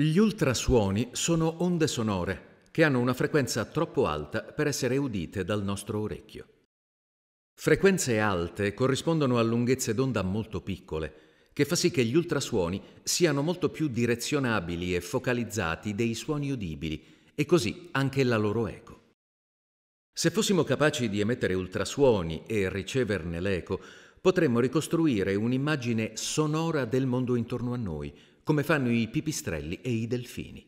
Gli ultrasuoni sono onde sonore che hanno una frequenza troppo alta per essere udite dal nostro orecchio. Frequenze alte corrispondono a lunghezze d'onda molto piccole, che fa sì che gli ultrasuoni siano molto più direzionabili e focalizzati dei suoni udibili e così anche la loro eco. Se fossimo capaci di emettere ultrasuoni e riceverne l'eco, potremmo ricostruire un'immagine sonora del mondo intorno a noi, come fanno i pipistrelli e i delfini.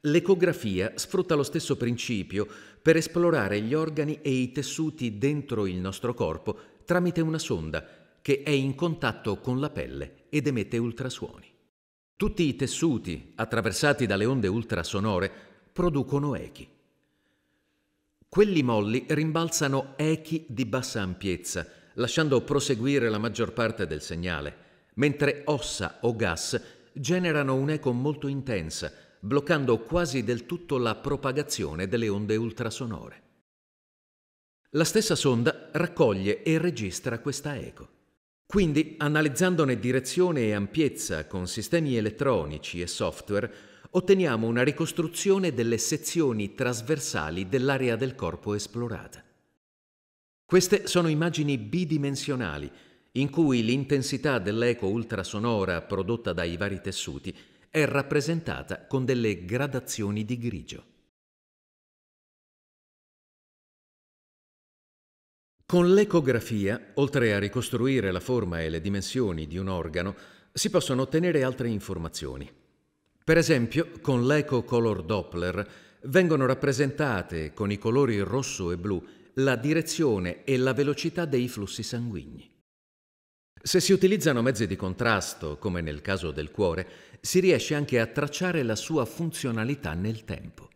L'ecografia sfrutta lo stesso principio per esplorare gli organi e i tessuti dentro il nostro corpo tramite una sonda che è in contatto con la pelle ed emette ultrasuoni. Tutti i tessuti, attraversati dalle onde ultrasonore, producono echi. Quelli molli rimbalzano echi di bassa ampiezza, lasciando proseguire la maggior parte del segnale, mentre ossa o gas generano un'eco molto intensa, bloccando quasi del tutto la propagazione delle onde ultrasonore. La stessa sonda raccoglie e registra questa eco. Quindi, analizzandone direzione e ampiezza con sistemi elettronici e software, otteniamo una ricostruzione delle sezioni trasversali dell'area del corpo esplorata. Queste sono immagini bidimensionali, in cui l'intensità dell'eco ultrasonora prodotta dai vari tessuti è rappresentata con delle gradazioni di grigio. Con l'ecografia, oltre a ricostruire la forma e le dimensioni di un organo, si possono ottenere altre informazioni. Per esempio, con l'eco color Doppler vengono rappresentate con i colori rosso e blu la direzione e la velocità dei flussi sanguigni. Se si utilizzano mezzi di contrasto, come nel caso del cuore, si riesce anche a tracciare la sua funzionalità nel tempo.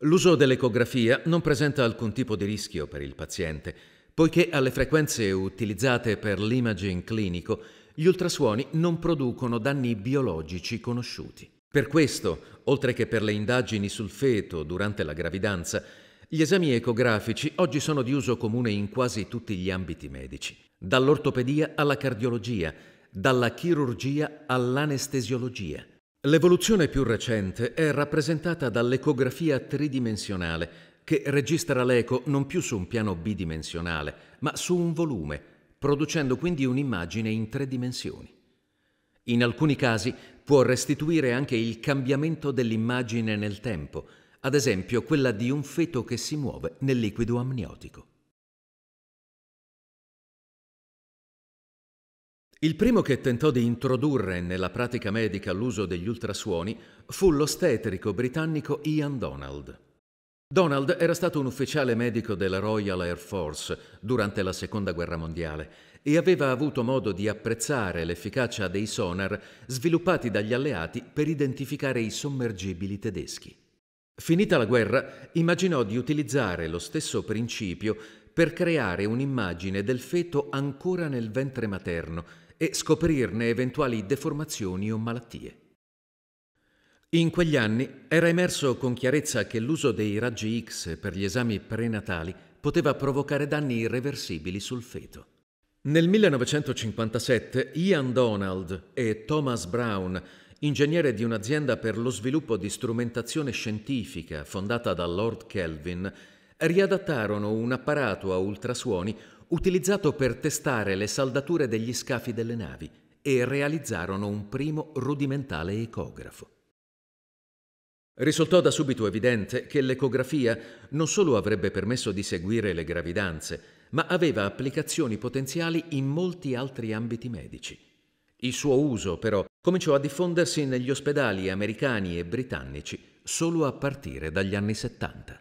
L'uso dell'ecografia non presenta alcun tipo di rischio per il paziente, poiché alle frequenze utilizzate per l'imaging clinico gli ultrasuoni non producono danni biologici conosciuti. Per questo, oltre che per le indagini sul feto durante la gravidanza, gli esami ecografici oggi sono di uso comune in quasi tutti gli ambiti medici dall'ortopedia alla cardiologia, dalla chirurgia all'anestesiologia. L'evoluzione più recente è rappresentata dall'ecografia tridimensionale, che registra l'eco non più su un piano bidimensionale, ma su un volume, producendo quindi un'immagine in tre dimensioni. In alcuni casi può restituire anche il cambiamento dell'immagine nel tempo, ad esempio quella di un feto che si muove nel liquido amniotico. Il primo che tentò di introdurre nella pratica medica l'uso degli ultrasuoni fu l'ostetrico britannico Ian Donald. Donald era stato un ufficiale medico della Royal Air Force durante la Seconda Guerra Mondiale e aveva avuto modo di apprezzare l'efficacia dei sonar sviluppati dagli alleati per identificare i sommergibili tedeschi. Finita la guerra, immaginò di utilizzare lo stesso principio per creare un'immagine del feto ancora nel ventre materno e scoprirne eventuali deformazioni o malattie. In quegli anni era emerso con chiarezza che l'uso dei raggi X per gli esami prenatali poteva provocare danni irreversibili sul feto. Nel 1957 Ian Donald e Thomas Brown, ingegnere di un'azienda per lo sviluppo di strumentazione scientifica fondata da Lord Kelvin, riadattarono un apparato a ultrasuoni utilizzato per testare le saldature degli scafi delle navi e realizzarono un primo rudimentale ecografo. Risultò da subito evidente che l'ecografia non solo avrebbe permesso di seguire le gravidanze, ma aveva applicazioni potenziali in molti altri ambiti medici. Il suo uso, però, cominciò a diffondersi negli ospedali americani e britannici solo a partire dagli anni 70.